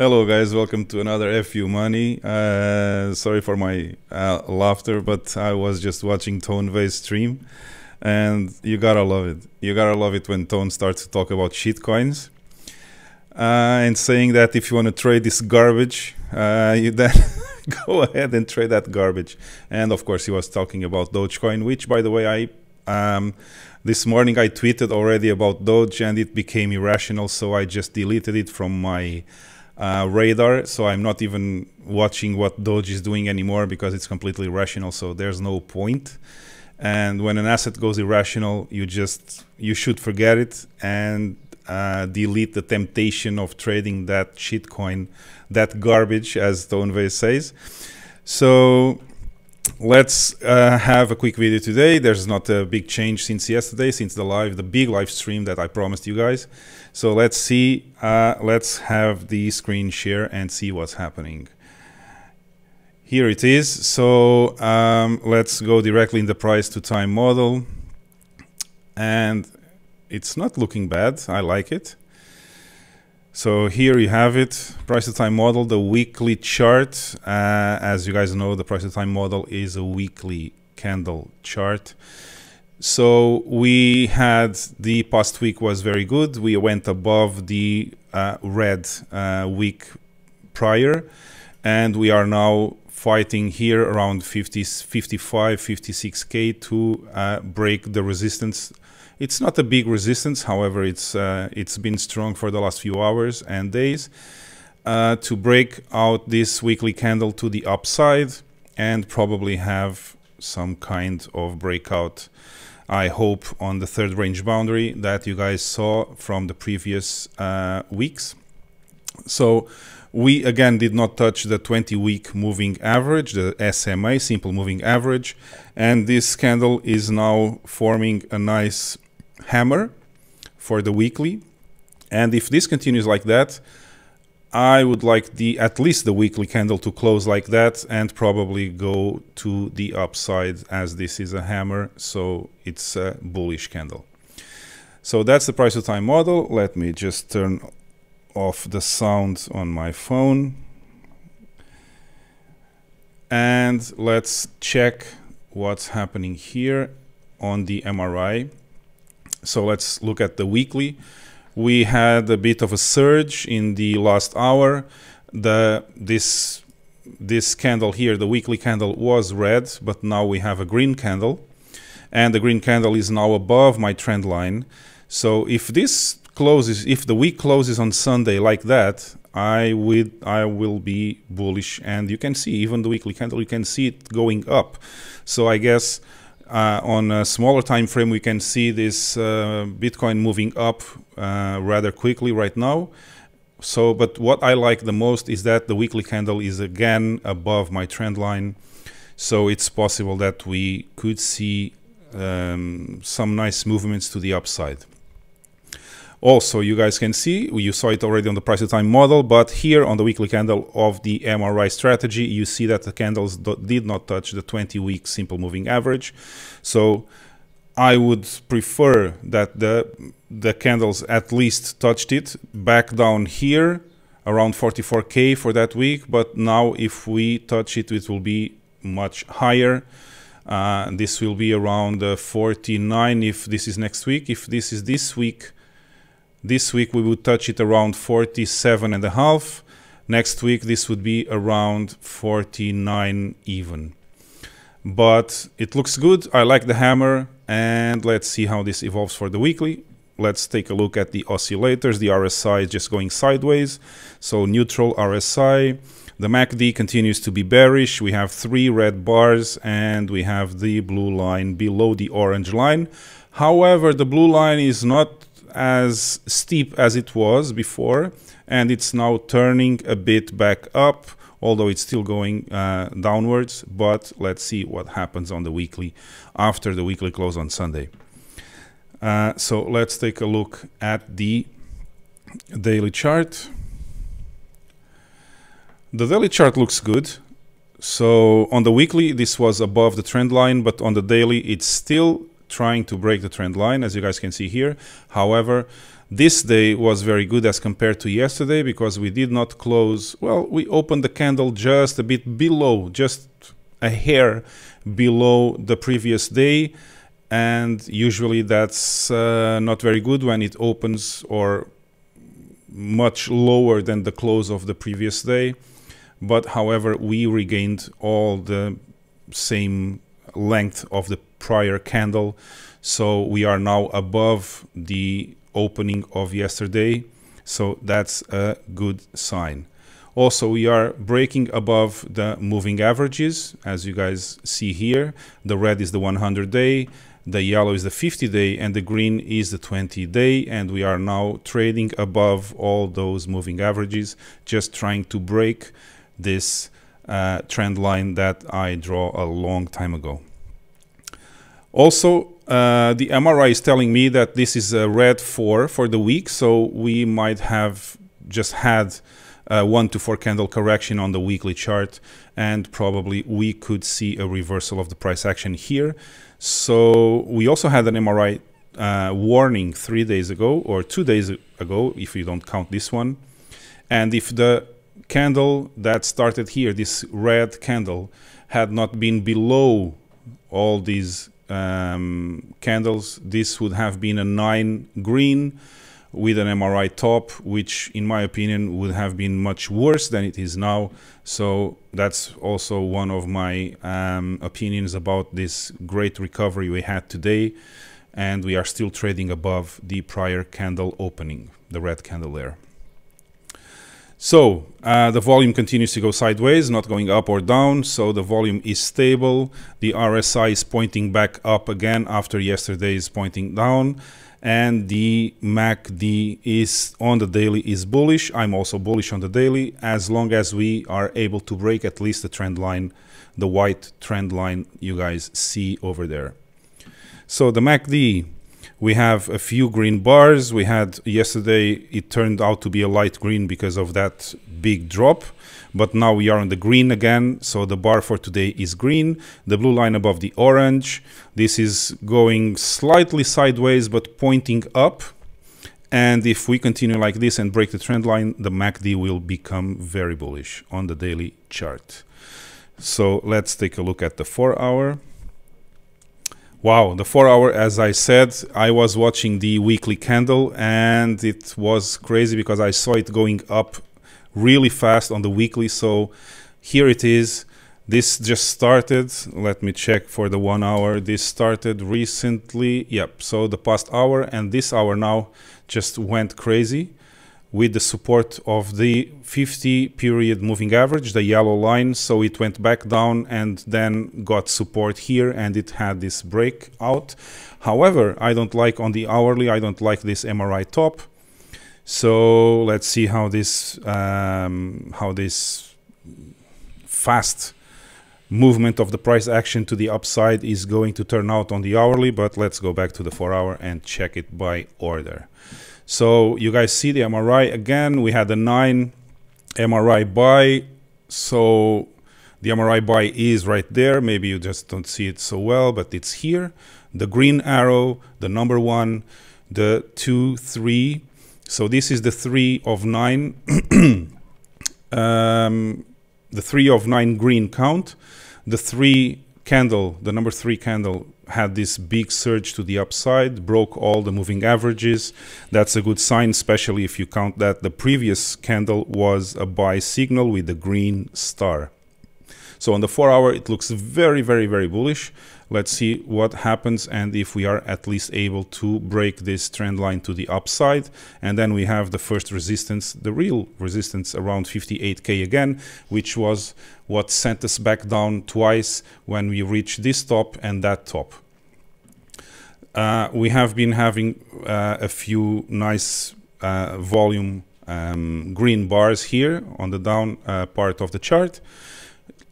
Hello, guys. Welcome to another FU Money. Uh, sorry for my uh, laughter, but I was just watching Tone Vays' stream, and you gotta love it. You gotta love it when Tone starts to talk about shitcoins uh, and saying that if you want to trade this garbage, uh, you then go ahead and trade that garbage. And of course, he was talking about Dogecoin, which, by the way, I um, this morning I tweeted already about Doge, and it became irrational, so I just deleted it from my uh, radar. So I'm not even watching what Doge is doing anymore because it's completely irrational. So there's no point. And when an asset goes irrational, you just you should forget it and uh, delete the temptation of trading that shitcoin, that garbage, as Tone Vays says. So let's uh, have a quick video today. There's not a big change since yesterday, since the live, the big live stream that I promised you guys. So let's see, uh, let's have the screen share and see what's happening. Here it is. So um, let's go directly in the price to time model. And it's not looking bad. I like it. So here you have it, price to time model, the weekly chart. Uh, as you guys know, the price to time model is a weekly candle chart. So we had the past week was very good. We went above the uh, red uh, week prior, and we are now fighting here around 50, 55, 56k to uh, break the resistance it's not a big resistance, however, it's uh, it's been strong for the last few hours and days uh, to break out this weekly candle to the upside and probably have some kind of breakout. I hope on the third range boundary that you guys saw from the previous uh, weeks. So we again did not touch the 20 week moving average, the SMA, simple moving average, and this candle is now forming a nice hammer for the weekly. And if this continues like that, I would like the at least the weekly candle to close like that and probably go to the upside as this is a hammer, so it's a bullish candle. So that's the price of time model. Let me just turn off the sound on my phone. And let's check what's happening here on the MRI. So let's look at the weekly. We had a bit of a surge in the last hour. The this this candle here, the weekly candle was red, but now we have a green candle. And the green candle is now above my trend line. So if this closes, if the week closes on Sunday like that, I would I will be bullish and you can see even the weekly candle you can see it going up so I guess uh, on a smaller time frame, we can see this uh, Bitcoin moving up uh, rather quickly right now. So, but what I like the most is that the weekly candle is again above my trend line. So it's possible that we could see um, some nice movements to the upside. Also, you guys can see, you saw it already on the price to time model, but here on the weekly candle of the MRI strategy, you see that the candles did not touch the 20 week simple moving average. So I would prefer that the, the candles at least touched it back down here around 44k for that week. But now if we touch it, it will be much higher. Uh, this will be around uh, 49 if this is next week. If this is this week, this week we would touch it around 47 and a half. Next week this would be around 49 even. But it looks good. I like the hammer and let's see how this evolves for the weekly. Let's take a look at the oscillators. The RSI is just going sideways. So neutral RSI. The MACD continues to be bearish. We have three red bars and we have the blue line below the orange line. However, the blue line is not as steep as it was before and it's now turning a bit back up although it's still going uh, downwards but let's see what happens on the weekly after the weekly close on Sunday. Uh, so let's take a look at the daily chart. The daily chart looks good. So on the weekly this was above the trend line but on the daily it's still trying to break the trend line, as you guys can see here. However, this day was very good as compared to yesterday because we did not close, well, we opened the candle just a bit below, just a hair below the previous day. And usually that's uh, not very good when it opens or much lower than the close of the previous day. But however, we regained all the same length of the prior candle. So we are now above the opening of yesterday. So that's a good sign. Also, we are breaking above the moving averages, as you guys see here. The red is the 100 day, the yellow is the 50 day, and the green is the 20 day. And we are now trading above all those moving averages, just trying to break this uh, trend line that I draw a long time ago. Also, uh, the MRI is telling me that this is a red 4 for the week, so we might have just had a 1 to 4 candle correction on the weekly chart, and probably we could see a reversal of the price action here. So we also had an MRI uh, warning three days ago, or two days ago, if you don't count this one. And if the candle that started here, this red candle, had not been below all these um, candles, this would have been a 9 green with an MRI top, which in my opinion would have been much worse than it is now. So that's also one of my um, opinions about this great recovery we had today. And we are still trading above the prior candle opening, the red candle there. So uh, the volume continues to go sideways, not going up or down. So the volume is stable. The RSI is pointing back up again after yesterday's pointing down. And the MACD is on the daily is bullish. I'm also bullish on the daily as long as we are able to break at least the trend line, the white trend line you guys see over there. So the MACD we have a few green bars. We had yesterday, it turned out to be a light green because of that big drop. But now we are on the green again. So the bar for today is green. The blue line above the orange. This is going slightly sideways, but pointing up. And if we continue like this and break the trend line, the MACD will become very bullish on the daily chart. So let's take a look at the four hour. Wow, the four hour, as I said, I was watching the weekly candle and it was crazy because I saw it going up really fast on the weekly. So here it is. This just started. Let me check for the one hour. This started recently. Yep. So the past hour and this hour now just went crazy with the support of the 50 period moving average, the yellow line. So it went back down and then got support here and it had this breakout. However, I don't like on the hourly, I don't like this MRI top. So let's see how this, um, how this fast movement of the price action to the upside is going to turn out on the hourly, but let's go back to the four hour and check it by order. So you guys see the MRI again. We had the 9 MRI buy. So the MRI buy is right there. Maybe you just don't see it so well, but it's here. The green arrow, the number one, the two, three. So this is the three of nine. um, the three of nine green count. The three candle, the number three candle had this big surge to the upside, broke all the moving averages. That's a good sign, especially if you count that the previous candle was a buy signal with the green star. So on the four hour, it looks very, very, very bullish. Let's see what happens and if we are at least able to break this trend line to the upside. And then we have the first resistance, the real resistance around 58K again, which was what sent us back down twice when we reached this top and that top. Uh, we have been having uh, a few nice uh, volume um, green bars here on the down uh, part of the chart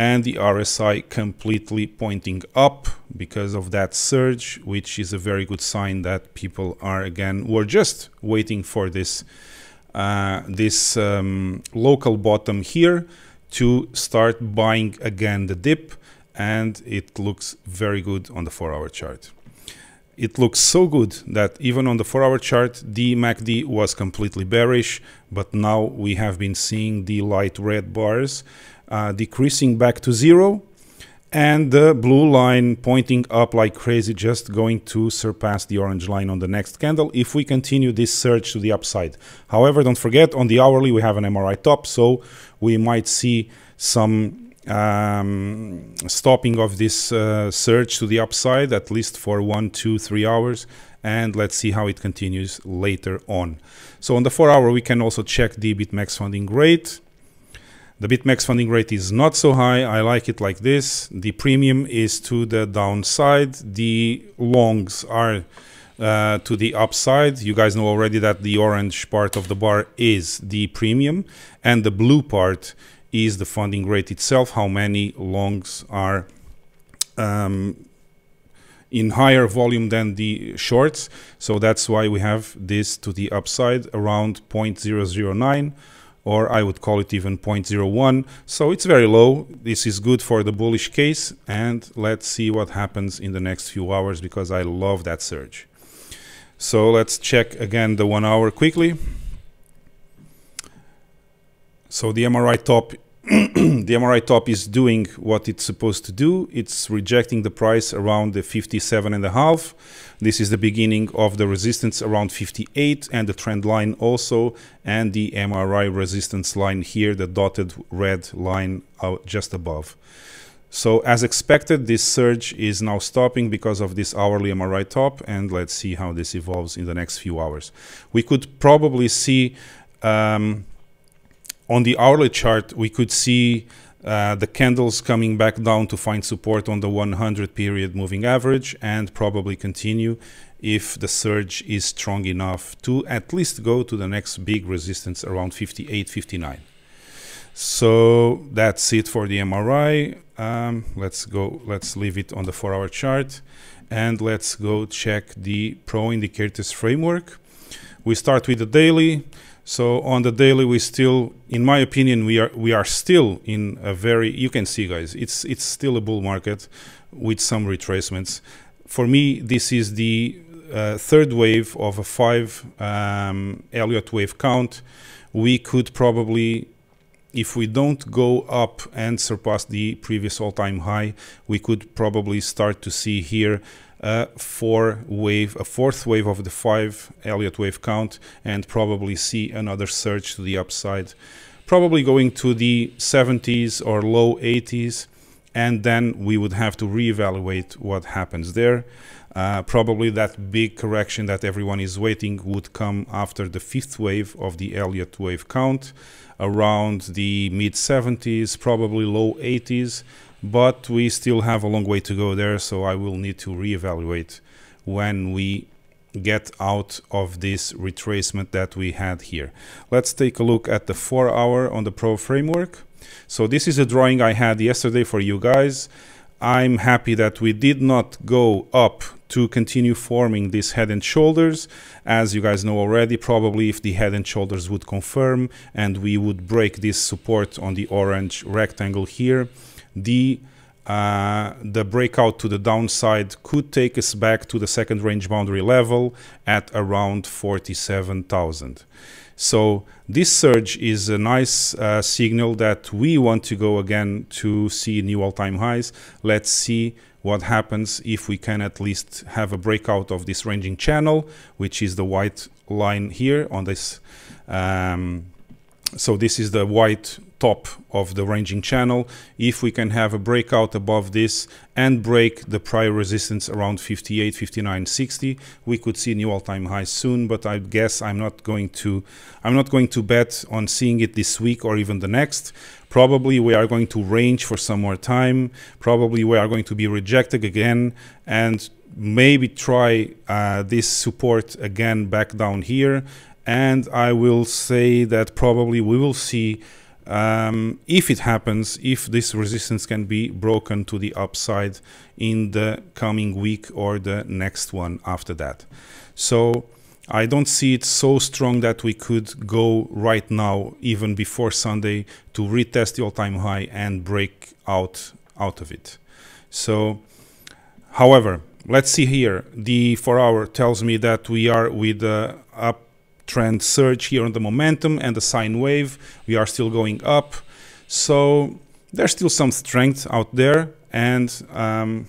and the RSI completely pointing up because of that surge, which is a very good sign that people are again were just waiting for this uh, this um, local bottom here to start buying again the dip, and it looks very good on the four-hour chart. it looks so good that even on the 4 hour chart the MACD was completely bearish but now we have been seeing the light red bars uh, decreasing back to zero and the blue line pointing up like crazy just going to surpass the orange line on the next candle if we continue this surge to the upside however don't forget on the hourly we have an mri top so we might see some um, stopping of this uh, surge to the upside at least for one, two, three hours and let's see how it continues later on. So on the 4 hour we can also check the BitMEX funding rate. The BitMEX funding rate is not so high. I like it like this. The premium is to the downside. The longs are uh, to the upside. You guys know already that the orange part of the bar is the premium and the blue part is the funding rate itself, how many longs are um, in higher volume than the shorts. So that's why we have this to the upside around 0.009 or I would call it even 0.01. So it's very low. This is good for the bullish case. And let's see what happens in the next few hours because I love that surge. So let's check again the one hour quickly. So the MRI top the MRI top is doing what it's supposed to do. It's rejecting the price around the 57 and a half. This is the beginning of the resistance around 58 and the trend line also and the MRI resistance line here, the dotted red line just above. So as expected, this surge is now stopping because of this hourly MRI top and let's see how this evolves in the next few hours. We could probably see um, on the hourly chart, we could see uh, the candles coming back down to find support on the 100 period moving average and probably continue if the surge is strong enough to at least go to the next big resistance around 58 59 so that's it for the mri um, let's go let's leave it on the four hour chart and let's go check the pro indicators framework. We start with the daily so on the daily, we still, in my opinion, we are we are still in a very. You can see, guys, it's it's still a bull market with some retracements. For me, this is the uh, third wave of a five um, Elliott wave count. We could probably if we don't go up and surpass the previous all-time high, we could probably start to see here a four wave, a fourth wave of the five Elliott wave count, and probably see another surge to the upside, probably going to the 70s or low 80s, and then we would have to reevaluate what happens there. Uh, probably that big correction that everyone is waiting would come after the fifth wave of the Elliott wave count, around the mid 70s, probably low 80s but we still have a long way to go there so I will need to reevaluate when we get out of this retracement that we had here. Let's take a look at the 4 hour on the Pro framework. So this is a drawing I had yesterday for you guys. I'm happy that we did not go up to continue forming this head and shoulders. As you guys know already, probably if the head and shoulders would confirm and we would break this support on the orange rectangle here, the uh, the breakout to the downside could take us back to the second range boundary level at around 47,000. So this surge is a nice uh, signal that we want to go again to see new all-time highs. Let's see what happens if we can at least have a breakout of this ranging channel, which is the white line here on this. Um, so this is the white top of the ranging channel. If we can have a breakout above this and break the prior resistance around 58, 59, 60, we could see new all-time highs soon. But I guess I'm not going to I'm not going to bet on seeing it this week or even the next. Probably we are going to range for some more time. Probably we are going to be rejected again and maybe try uh, this support again back down here and I will say that probably we will see um, if it happens, if this resistance can be broken to the upside in the coming week or the next one after that. So I don't see it so strong that we could go right now, even before Sunday, to retest the all-time high and break out out of it. So, however, let's see here. The four hour tells me that we are with the uptrend surge here on the momentum and the sine wave. We are still going up. So there's still some strength out there. And um,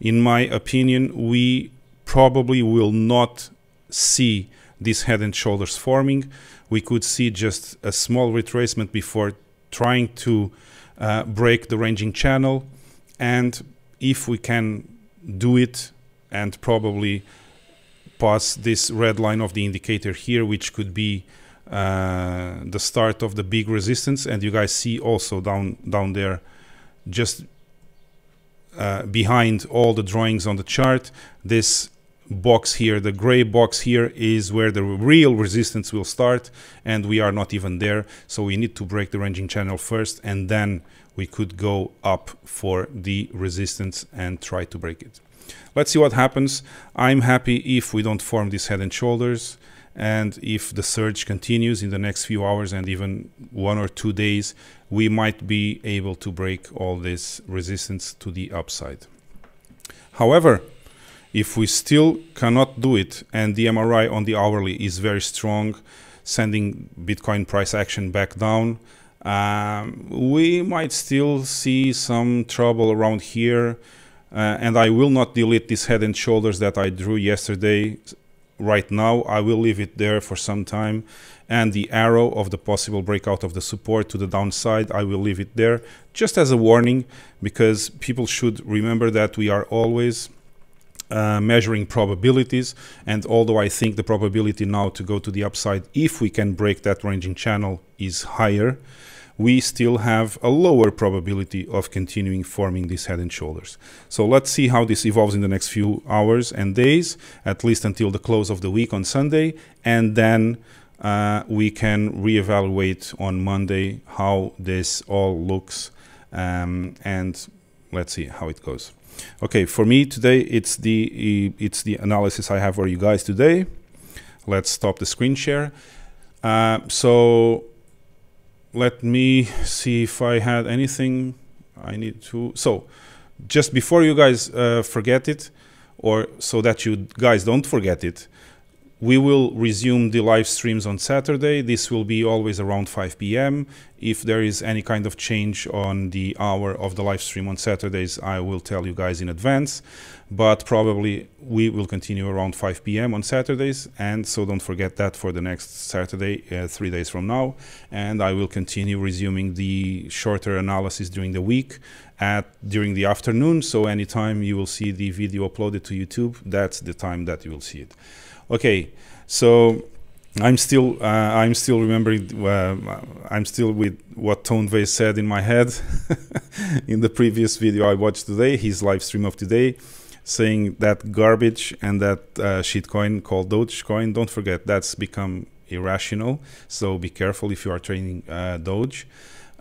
in my opinion, we probably will not see these head and shoulders forming. We could see just a small retracement before trying to uh, break the ranging channel. And if we can do it and probably pass this red line of the indicator here, which could be uh, the start of the big resistance. And you guys see also down down there, just uh, behind all the drawings on the chart, this box here, the gray box here is where the real resistance will start and we are not even there. So we need to break the ranging channel first and then we could go up for the resistance and try to break it. Let's see what happens. I'm happy if we don't form this head and shoulders and if the surge continues in the next few hours and even one or two days, we might be able to break all this resistance to the upside. However, if we still cannot do it and the MRI on the hourly is very strong, sending Bitcoin price action back down, um, we might still see some trouble around here. Uh, and I will not delete this head and shoulders that I drew yesterday right now. I will leave it there for some time. And the arrow of the possible breakout of the support to the downside, I will leave it there just as a warning because people should remember that we are always uh, measuring probabilities. And although I think the probability now to go to the upside, if we can break that ranging channel, is higher, we still have a lower probability of continuing forming these head and shoulders. So let's see how this evolves in the next few hours and days, at least until the close of the week on Sunday, and then uh, we can reevaluate on Monday how this all looks um, and let's see how it goes. Okay, for me today it's the it's the analysis I have for you guys today. Let's stop the screen share. Uh, so let me see if I had anything I need to. So, just before you guys uh, forget it, or so that you guys don't forget it, we will resume the live streams on Saturday. This will be always around 5 p.m. If there is any kind of change on the hour of the live stream on Saturdays, I will tell you guys in advance. But probably we will continue around 5 p.m. on Saturdays. And so don't forget that for the next Saturday, uh, three days from now. And I will continue resuming the shorter analysis during the week at during the afternoon. So anytime you will see the video uploaded to YouTube, that's the time that you will see it. Okay, so I'm still uh, I'm still remembering uh, I'm still with what Tone said in my head in the previous video I watched today, his live stream of today, saying that garbage and that uh, shitcoin called Dogecoin. Don't forget that's become irrational. So be careful if you are trading uh, Doge.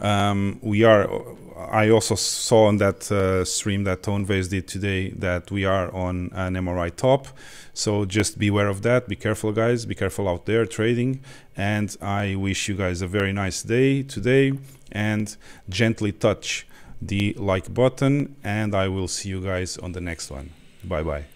Um, we are. I also saw on that uh, stream that Tone Vays did today that we are on an MRI top. So just beware of that. Be careful, guys. Be careful out there trading. And I wish you guys a very nice day today. And gently touch the like button. And I will see you guys on the next one. Bye bye.